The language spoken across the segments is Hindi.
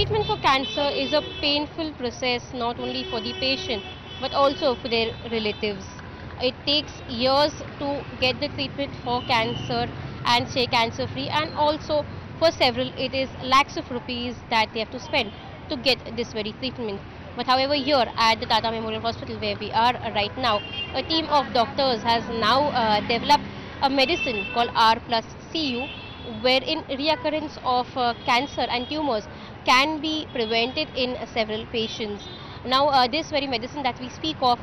treatment for cancer is a painful process not only for the patient but also for their relatives. It takes years to get the treatment for cancer and stay cancer free and also for several it is lakhs of rupees that they have to spend to get this very treatment. But however here at the Tata Memorial Hospital where we are right now, a team of doctors has now uh, developed a medicine called R plus CU wherein reoccurrence of uh, cancer and tumors can be prevented in several patients. Now uh, this very medicine that we speak of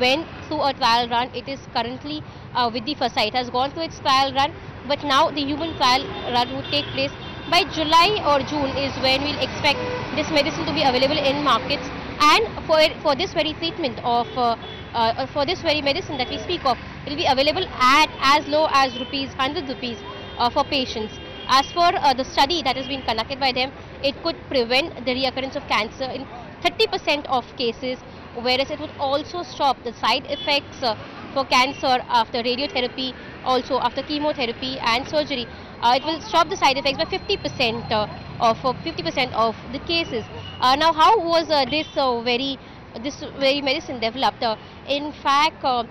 went through a trial run. It is currently uh, with the FASA. It has gone through its trial run but now the human trial run would take place by July or June is when we'll expect this medicine to be available in markets and for, for this very treatment of uh, uh, for this very medicine that we speak of it will be available at as low as rupees 100 rupees uh, for patients as for uh, the study that has been conducted by them it could prevent the reoccurrence of cancer in 30% of cases whereas it would also stop the side effects uh, for cancer after radiotherapy also after chemotherapy and surgery. Uh, it will stop the side effects by 50% uh, of 50% of the cases. Uh, now how was uh, this uh, very this very medicine developed? Uh, in fact uh,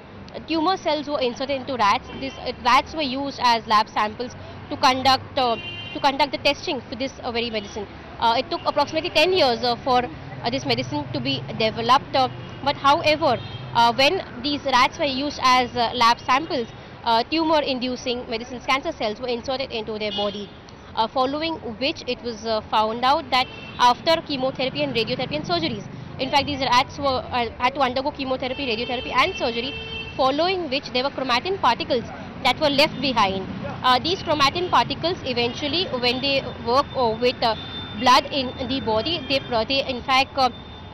tumor cells were inserted into rats. These uh, rats were used as lab samples to conduct uh, to conduct the testing for this uh, very medicine. Uh, it took approximately 10 years for this medicine to be developed but however when these rats were used as lab samples uh, tumor inducing medicines cancer cells were inserted into their body uh, following which it was uh, found out that after chemotherapy and radiotherapy and surgeries in fact these rats were uh, had to undergo chemotherapy radiotherapy and surgery following which there were chromatin particles that were left behind uh, these chromatin particles eventually when they work uh, with uh, blood in the body they, they in fact uh,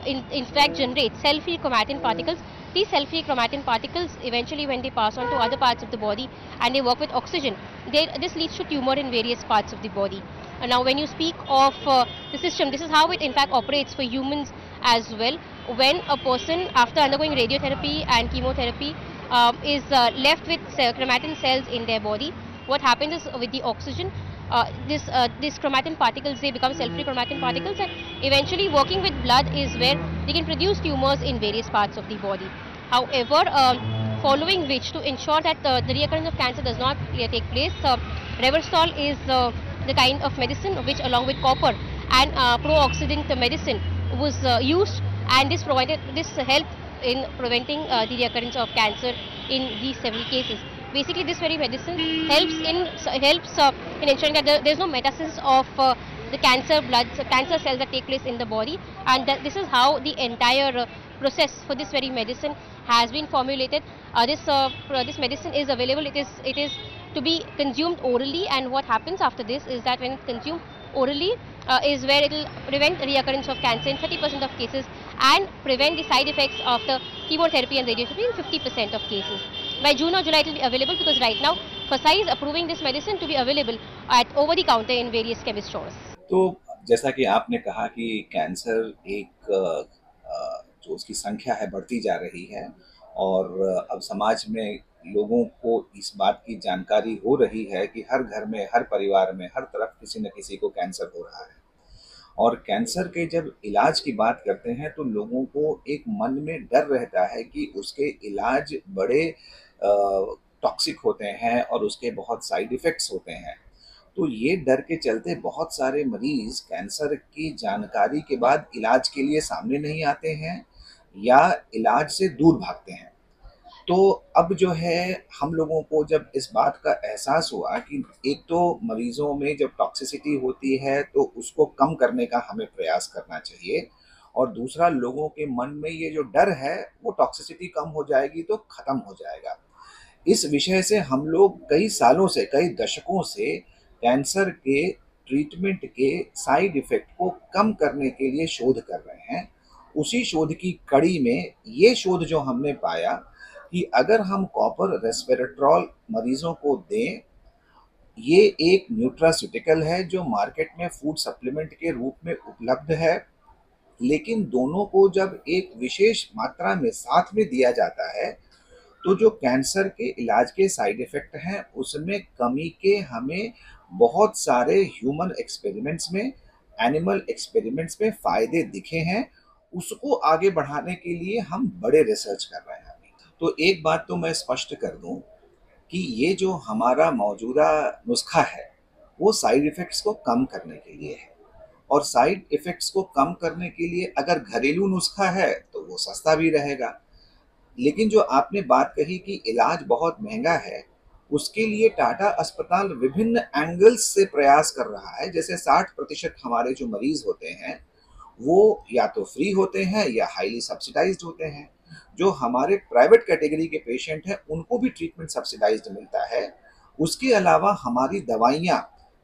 in, in fact generate cell-free chromatin particles. These cell-free chromatin particles eventually when they pass on to other parts of the body and they work with oxygen they, this leads to tumor in various parts of the body. Now when you speak of uh, the system this is how it in fact operates for humans as well. When a person after undergoing radiotherapy and chemotherapy is left with chromatin cells in their body what happens is with the oxygen uh, this uh, this chromatin particles they become cell-free chromatin particles and eventually working with blood is where they can produce tumors in various parts of the body. However um, following which to ensure that uh, the reoccurrence of cancer does not uh, take place uh, reversol is uh, the kind of medicine which along with copper and uh, pro-oxidant medicine was uh, used and this provided this helped in preventing uh, the recurrence of cancer in these several cases basically this very medicine helps in helps uh, in ensuring that there, there's no metastasis of uh, the cancer blood so cancer cells that take place in the body. And this is how the entire uh, process for this very medicine has been formulated. Uh, this uh, this medicine is available. It is it is to be consumed orally. And what happens after this is that when it's consumed orally uh, is where it will prevent reoccurrence of cancer in 30% of cases and prevent the side effects of the chemotherapy and radiotherapy in 50% of cases. By June or July it will be available because right now FASA is approving this medicine to be available at over the counter in various chemist stores. तो जैसा कि आपने कहा कि कैंसर एक अ, अ, जो उसकी संख्या है बढ़ती जा रही है और अब समाज में लोगों को इस बात की जानकारी हो रही है कि हर घर में हर परिवार में हर तरफ़ किसी न किसी को कैंसर हो रहा है और कैंसर के जब इलाज की बात करते हैं तो लोगों को एक मन में डर रहता है कि उसके इलाज बड़े टॉक्सिक होते हैं और उसके बहुत साइड इफ़ेक्ट्स होते हैं। तो ये डर के चलते बहुत सारे मरीज़ कैंसर की जानकारी के बाद इलाज के लिए सामने नहीं आते हैं या इलाज से दूर भागते हैं। तो अब जो है, हम लोगों को जब इस बात का एहसास हुआ कि एक तो मरीजों में जब टॉक्सिसिटी होती है तो उसको कम करने का हमें प्रयास करना चाहिए और दूसरा, लोगों के मन में ये जो डर है, वो टॉक्सिसिटी कम हो जाएगी तो खत्म हो जाएगा। इस विषय से हम लोग कई सालों से, कई दशकों से कैंसर के ट्रीटमेंट के साइड इफ़ेक्ट को कम करने के लिए शोध कर रहे हैं। उसी शोध की कड़ी में ये शोध जो हमने पाया कि अगर हम कॉपर रेस्पेरेट्रॉल मरीजों को दें, ये एक न्यूट्रास्यूटिकल है जो मार्केट में फ़ूड सप्लीमेंट के रूप में उपलब्ध है, लेकिन दोनों को जब एक विशेष मात्रा में साथ में दिया जाता है तो जो कैंसर के इलाज के साइड इफ़ेक्ट हैं, उसमें कमी के हमें बहुत सारे ह्यूमन एक्सपेरिमेंट्स में एनिमल एक्सपेरिमेंट्स में फ़ायदे दिखे हैं। उसको आगे बढ़ाने के लिए हम बड़े रिसर्च कर रहे हैं। तो एक बात तो मैं स्पष्ट कर दूँ कि ये जो हमारा मौजूदा नुस्खा है, वो साइड इफ़ेक्ट्स को कम करने के लिए है। और साइड इफ़ेक्ट्स को कम करने के लिए अगर घरेलू नुस्खा है तो वो सस्ता भी रहेगा। लेकिन जो आपने बात कही कि इलाज बहुत महँगा है, उसके लिए टाटा अस्पताल विभिन्न एंगल्स से प्रयास कर रहा है। जैसे 60 प्रतिशत हमारे जो मरीज़ होते हैं, वो या तो फ्री होते हैं या हाईली सब्सिडाइज होते हैं। जो हमारे प्राइवेट कैटेगरी के पेशेंट हैं, उनको भी ट्रीटमेंट सब्सिडाइज मिलता है। उसके अलावा हमारी दवाइयाँ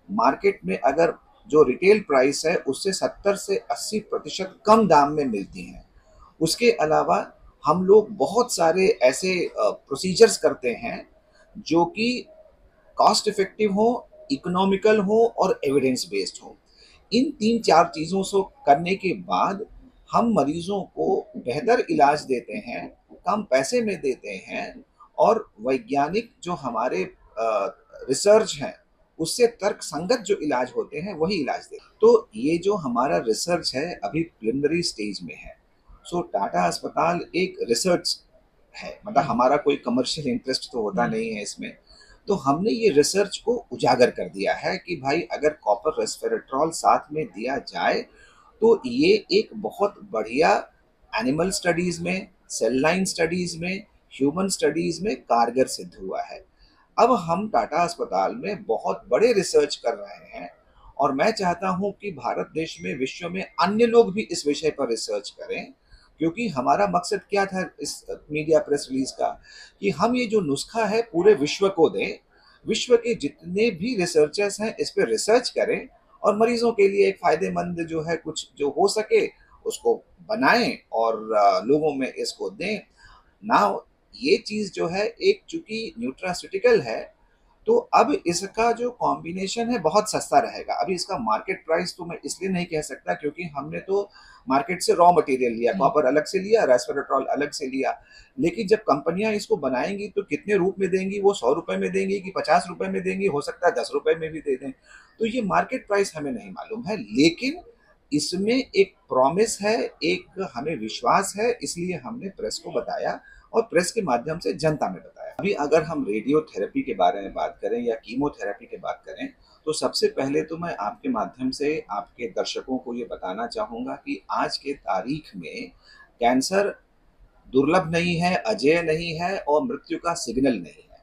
मार्केट में अगर जो रिटेल प्राइस है, उससे 70 से 80 प्रतिशत कम दाम में मिलती हैं। उसके अलावा हम लोग बहुत सारे ऐसे प्रोसीजर्स करते हैं जो कि कॉस्ट इफ़ेक्टिव हो इकोनॉमिकल हो और एविडेंस बेस्ड हो। इन तीन चार चीज़ों से करने के बाद हम मरीजों को बेहतर इलाज देते हैं कम पैसे में देते हैं और वैज्ञानिक जो हमारे रिसर्च हैं उससे तर्क संगत जो इलाज होते हैं वही इलाज देते तो ये जो हमारा रिसर्च है अभी प्रिलिमिनरी स्टेज में है सो टाटा अस्पताल एक रिसर्च है मतलब। हमारा कोई कमर्शियल इंटरेस्ट तो होता हम्म। नहीं है इसमें तो हमने ये रिसर्च को उजागर कर दिया है कि भाई अगर कॉपर रेस्पेरेट्रॉल साथ में दिया जाए तो ये एक बहुत बढ़िया एनिमल स्टडीज़ में सेल लाइन स्टडीज़ में ह्यूमन स्टडीज़ में कारगर सिद्ध हुआ है। अब हम टाटा अस्पताल में बहुत बड़े रिसर्च कर रहे हैं और मैं चाहता हूँ कि भारत देश में, विश्व में अन्य लोग भी इस विषय पर रिसर्च करें, क्योंकि हमारा मकसद क्या था इस मीडिया प्रेस रिलीज़ का? कि हम ये जो नुस्खा है पूरे विश्व को दें, विश्व के जितने भी रिसर्चर्स हैं इस पर रिसर्च करें और मरीजों के लिए एक फ़ायदेमंद जो है कुछ जो हो सके, उसको बनाएँ और लोगों में इसको दें। ना ये चीज़ जो है, एक चूँकि न्यूट्रास्यूटिकल है तो अब इसका जो कॉम्बिनेशन है, बहुत सस्ता रहेगा। अभी इसका मार्केट प्राइस तो मैं इसलिए नहीं कह सकता क्योंकि हमने तो मार्केट से रॉ मटेरियल लिया कॉपर हम्म। अलग से लिया रेस्पेरेट्रॉल अलग से लिया। लेकिन जब कंपनियाँ इसको बनाएँगी तो कितने रूप में देंगी? वो सौ रुपए में देंगी कि पचास रुपए में देंगी? हो सकता है दस रुपए में भी दे दें। तो ये मार्केट प्राइस हमें नहीं मालूम है। लेकिन इसमें एक प्रॉमिस है एक हमें विश्वास है इसलिए हमने प्रेस को बताया और प्रेस के माध्यम से जनता में बताया। अभी अगर हम रेडियोथेरेपी के बारे में बात करें या कीमोथेरेपी के बात करें तो सबसे पहले तो मैं आपके माध्यम से आपके दर्शकों को ये बताना चाहूँगा कि आज के तारीख में कैंसर दुर्लभ नहीं है, अजय नहीं है और मृत्यु का सिग्नल नहीं है।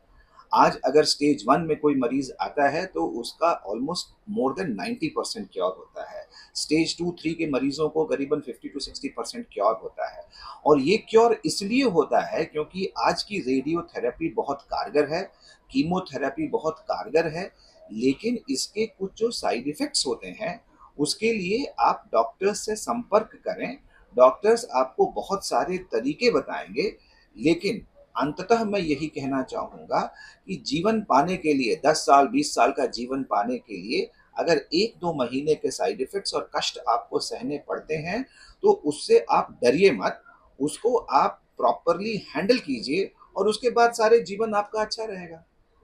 आज अगर स्टेज वन में कोई मरीज़ आता है तो उसका almost more than 90 percent cure होता है। स्टेज टू, थ्री के मरीजों को करीबन 50 टू 60 परसेंट क्योर होता है। और ये क्योर इसलिए होता है क्योंकि आज की रेडियोथेरेपी बहुत कारगर है कीमोथेरेपी बहुत कारगर है लेकिन इसके कुछ जो साइड इफेक्ट्स होते हैं, उसके लिए आप डॉक्टर्स से संपर्क करें। डॉक्टर्स आपको बहुत सारे तरीके बताएँगे, लेकिन अंततः मैं यही कहना चाहूँगा कि जीवन पाने के लिए 10 साल 20 साल का जीवन पाने के लिए अगर एक दो महीने के साइड इफ़ेक्ट्स और कष्ट आपको सहने पड़ते हैं तो उससे आप डरिए मत। उसको आप प्रॉपरली हैंडल कीजिए और उसके बाद सारे जीवन आपका अच्छा रहेगा।